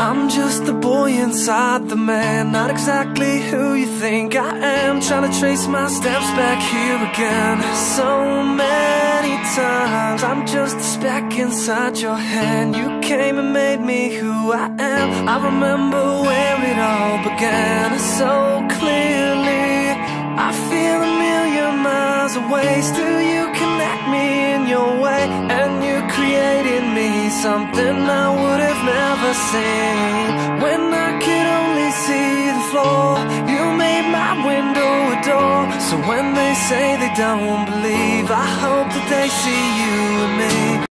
I'm just the boy inside the man, not exactly who you think I am. Trying to trace my steps back here again. So many times, I'm just a speck inside your hand. You came and made me who I am. I remember where it all began so clearly. I feel a million miles away. Still, you connect me something I would have never seen. When I could only see the floor, you made my window a door. So when they say they don't believe, I hope that they see you.